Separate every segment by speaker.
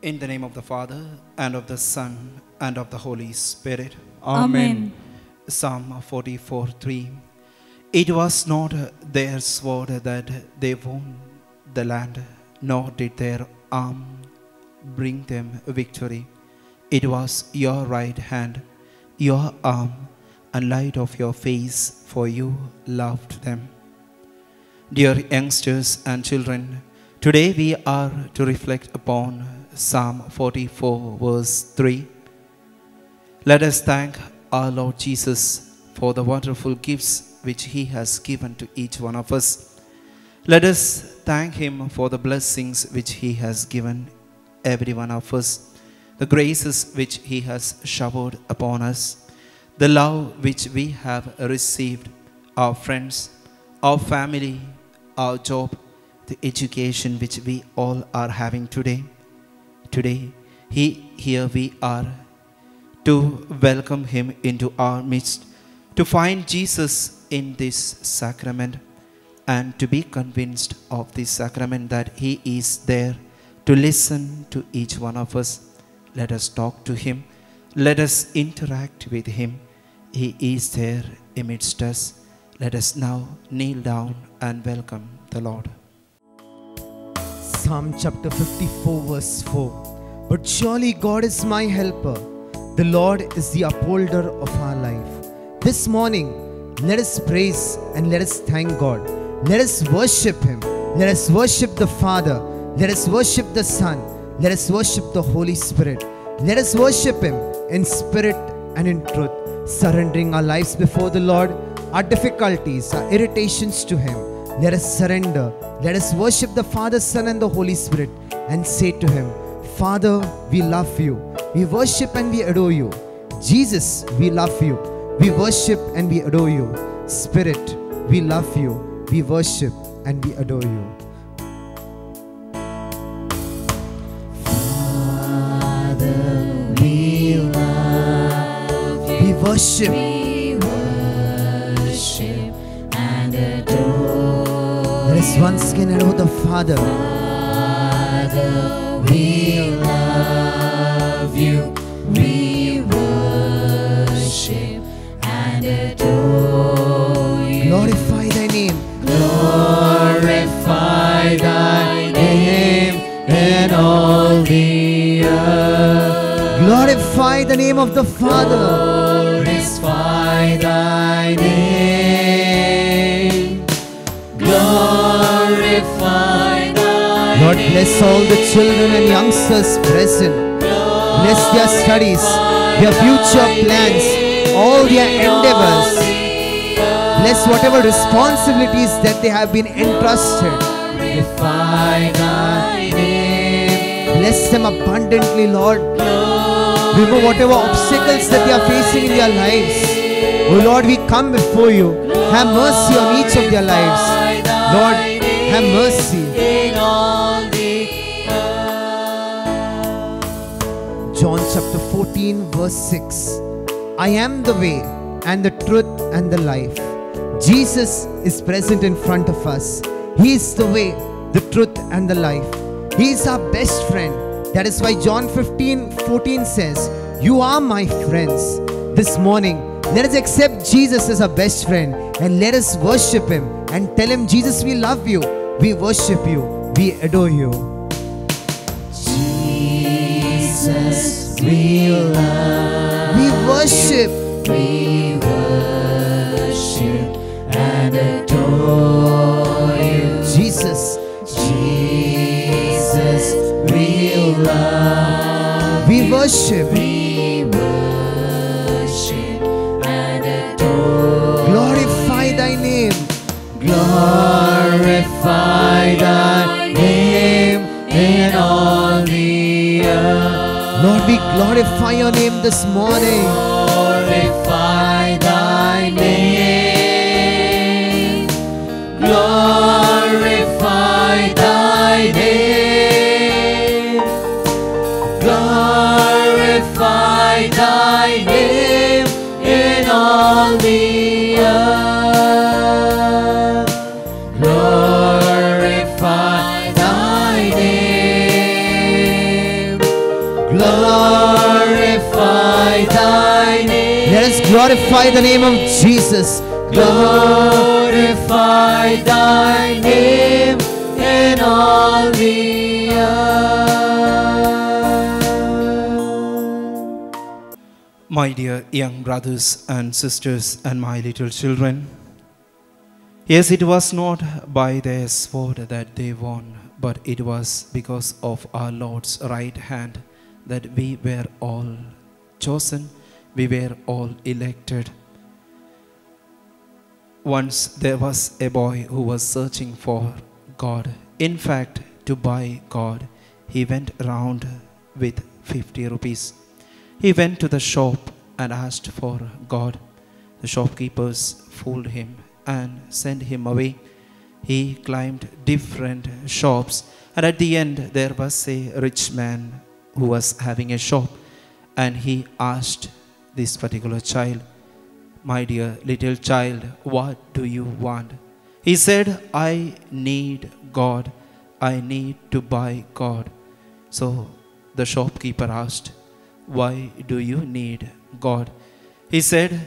Speaker 1: In the name of the Father, and of the Son, and of the Holy Spirit.
Speaker 2: Amen.
Speaker 1: Psalm 44 3. It was not their sword that they won the land, nor did their arm bring them victory. It was your right hand, your arm, and light of your face, for you loved them. Dear youngsters and children, today we are to reflect upon Psalm 44, verse 3. Let us thank our Lord Jesus for the wonderful gifts which He has given to each one of us. Let us thank Him for the blessings which He has given every one of us, the graces which He has showered upon us, the love which we have received, our friends, our family, our job, the education which we all are having today. Today, he, here we are to welcome him into our midst, to find Jesus in this sacrament, and to be convinced of this sacrament that he is there to listen to each one of us. Let us talk to him. Let us interact with him. He is there amidst us. Let us now kneel down and welcome the Lord.
Speaker 3: Psalm chapter 54, verse 4. But surely God is my helper. The Lord is the upholder of our life. This morning, let us praise and let us thank God. Let us worship Him. Let us worship the Father. Let us worship the Son. Let us worship the Holy Spirit. Let us worship Him in spirit and in truth, surrendering our lives before the Lord, our difficulties, our irritations to Him. Let us surrender. Let us worship the Father, Son, and the Holy Spirit and say to Him, Father, we love you. We worship and we adore you. Jesus, we love you. We worship and we adore you. Spirit, we love you. We worship and we adore you. Father, We worship. Once again adore the Father.
Speaker 2: We love you. We worship and adore you.
Speaker 3: Glorify thy name.
Speaker 2: Glorify thy name in all the earth.
Speaker 3: Glorify the name of the Father.
Speaker 2: Glorify thy name.
Speaker 3: Bless all the children and youngsters present. Bless their studies, their future plans, all their endeavors. Bless whatever responsibilities that they have been entrusted. Bless them abundantly, Lord. Remove whatever obstacles that they are facing in their lives. Oh Lord, we come before you. Have mercy on each of their lives. Lord, have mercy. Chapter 14, verse 6. I am the way and the truth and the life. Jesus is present in front of us. He is the way, the truth, and the life. He is our best friend. That is why John 15, 14 says, You are my friends. This morning, let us accept Jesus as our best friend and let us worship Him and tell Him, Jesus, we love you, we worship you, we adore you.
Speaker 2: Jesus we love.
Speaker 3: We worship.
Speaker 2: We worship and adore you.
Speaker 3: Jesus.
Speaker 2: Jesus we love.
Speaker 3: We worship.
Speaker 2: We worship and adore.
Speaker 3: Glorify thy name.
Speaker 2: Glorify thy
Speaker 3: glorify your name this morning.
Speaker 2: Glorify the name
Speaker 3: of Jesus.
Speaker 2: Glorify thy name in all the earth.
Speaker 1: My dear young brothers and sisters and my little children, yes, it was not by their sword that they won, but it was because of our Lord's right hand that we were all chosen, we were all elected. Once there was a boy who was searching for God. In fact, to buy God, he went around with 50 rupees. He went to the shop and asked for God. The shopkeepers fooled him and sent him away. He climbed different shops, and at the end, there was a rich man who was having a shop, and he asked this particular child, My dear little child, what do you want? He said, I need God. I need to buy God. So the shopkeeper asked, Why do you need God? He said,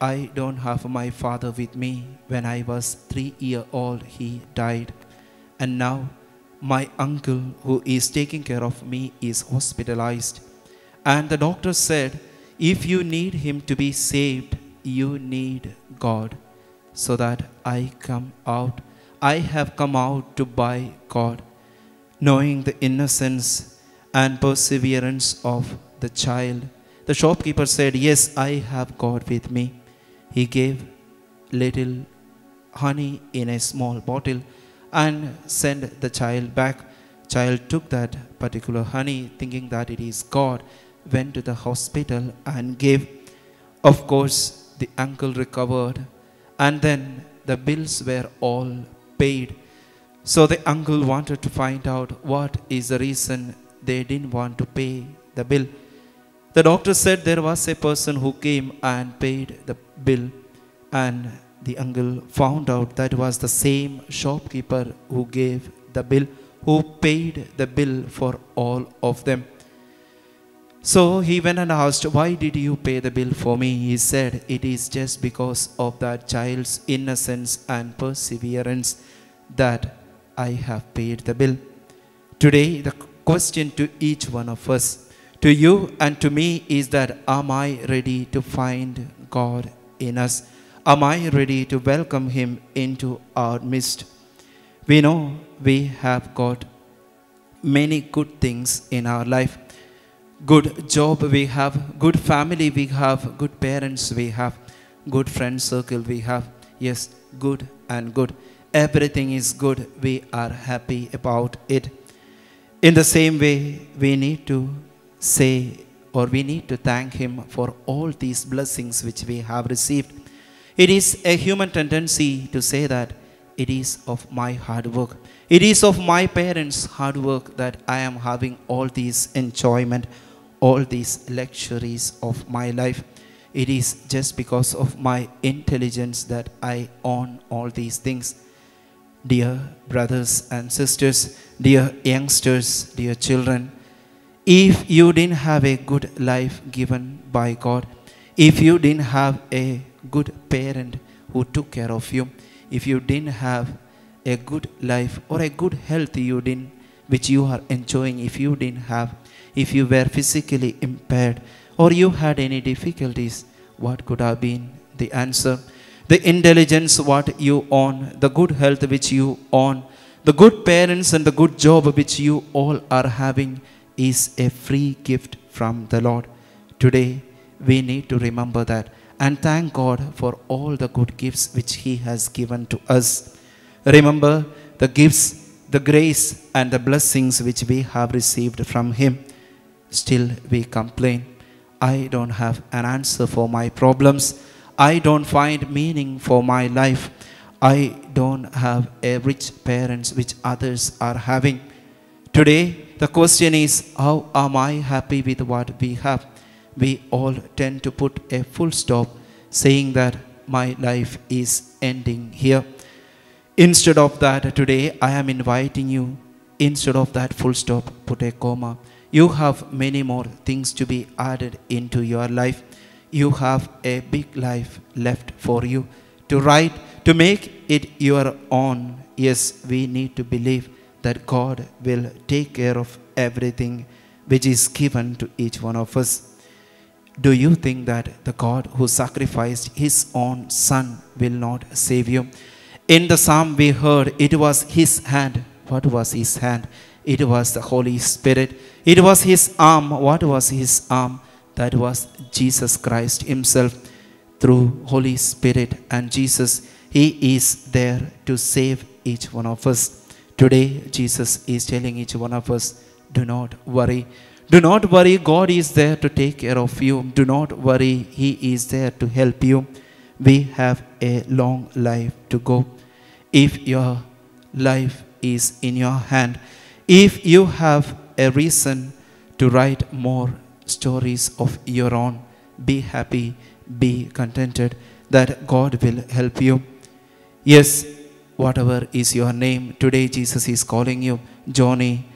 Speaker 1: I don't have my father with me. When I was three year old, he died. And now my uncle, who is taking care of me, is hospitalized. And the doctor said, If you need him to be saved, you need God. So that I come out, I have come out to buy God, knowing the innocence and perseverance of the child. The shopkeeper said, Yes, I have God with me. He gave little honey in a small bottle and sent the child back. Child took that particular honey, thinking that it is God, went to the hospital and gave. Of course, the uncle recovered, and then the bills were all paid. So the uncle wanted to find out what is the reason they didn't want to pay the bill. The doctor said there was a person who came and paid the bill, and the uncle found out that was the same shopkeeper who gave the bill, who paid the bill for all of them. So he went and asked, Why did you pay the bill for me? He said, It is just because of that child's innocence and perseverance that I have paid the bill. Today, the question to each one of us, to you and to me, is that Am I ready to find God in us? Am I ready to welcome Him into our midst? We know we have got many good things in our life good job we have, good family we have, good parents we have, good friend circle we have. Yes, good and good. Everything is good. We are happy about it. In the same way, we need to say or we need to thank Him for all these blessings which we have received. It is a human tendency to say that it is of my hard work. It is of my parents' hard work that I am having all these enjoyment, all these luxuries of my life. It is just because of my intelligence that I own all these things. Dear brothers and sisters, dear youngsters, dear children, if you didn't have a good life given by God, if you didn't have a good parent who took care of you, if you didn't have a good life or a good health you didn't which you are enjoying if you didn't have if you were physically impaired or you had any difficulties what could have been the answer the intelligence what you own the good health which you own the good parents and the good job which you all are having is a free gift from the lord today we need to remember that and thank God for all the good gifts which He has given to us. Remember the gifts, the grace, and the blessings which we have received from Him. Still, we complain. I don't have an answer for my problems. I don't find meaning for my life. I don't have a rich parents which others are having. Today, the question is how am I happy with what we have? we all tend to put a full stop saying that my life is ending here. Instead of that, today I am inviting you, instead of that full stop, put a comma. You have many more things to be added into your life. You have a big life left for you to write, to make it your own. Yes, we need to believe that God will take care of everything which is given to each one of us. Do you think that the God who sacrificed his own son will not save you? In the psalm we heard, it was his hand. What was his hand? It was the Holy Spirit. It was his arm. What was his arm? That was Jesus Christ himself through Holy Spirit and Jesus. He is there to save each one of us. Today, Jesus is telling each one of us, do not worry. Do not worry, God is there to take care of you. Do not worry, He is there to help you. We have a long life to go. If your life is in your hand, if you have a reason to write more stories of your own, be happy, be contented that God will help you. Yes, whatever is your name, today Jesus is calling you Johnny,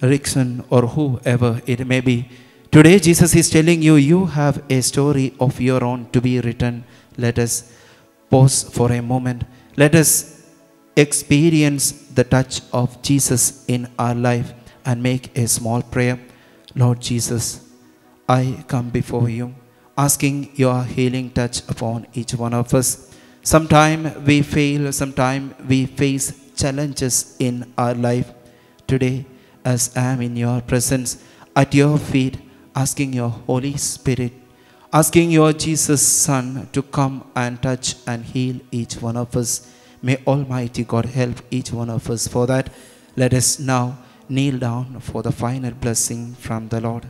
Speaker 1: Rickson, or whoever it may be. Today Jesus is telling you, you have a story of your own to be written. Let us pause for a moment. Let us experience the touch of Jesus in our life and make a small prayer. Lord Jesus, I come before you asking your healing touch upon each one of us. Sometime we fail, sometime we face challenges in our life. Today, as I am in your presence, at your feet, asking your Holy Spirit, asking your Jesus Son to come and touch and heal each one of us. May Almighty God help each one of us for that. Let us now kneel down for the final blessing from the Lord.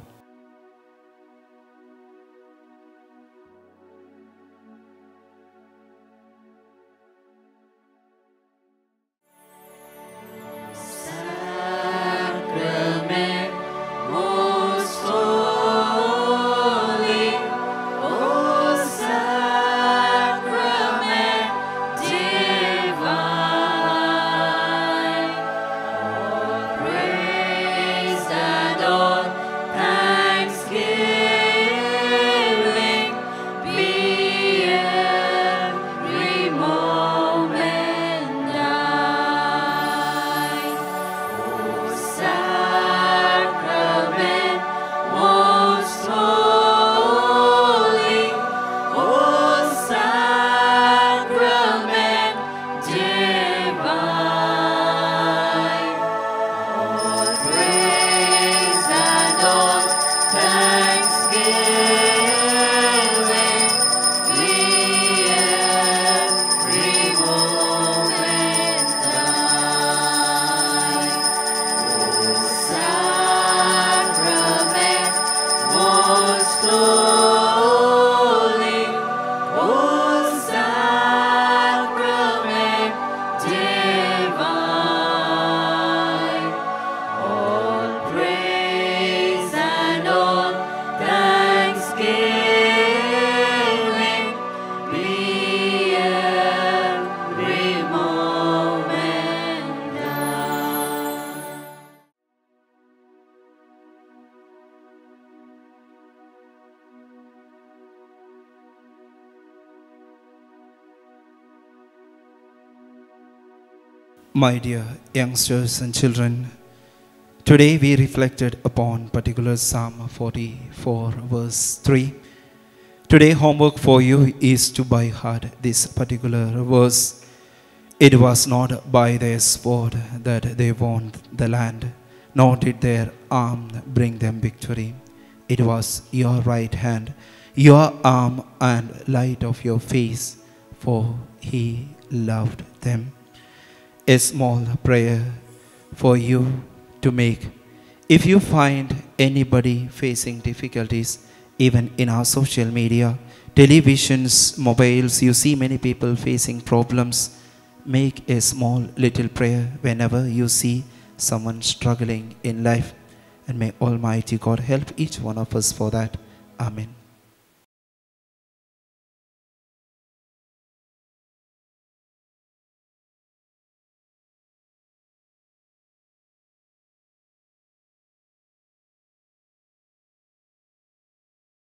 Speaker 1: My dear youngsters and children, today we reflected upon particular Psalm 44 verse 3. Today homework for you is to by heart this particular verse. It was not by their sword that they won the land, nor did their arm bring them victory. It was your right hand, your arm and light of your face, for he loved them a small prayer for you to make. If you find anybody facing difficulties, even in our social media, televisions, mobiles, you see many people facing problems, make a small little prayer whenever you see someone struggling in life. And may Almighty God help each one of us for that. Amen.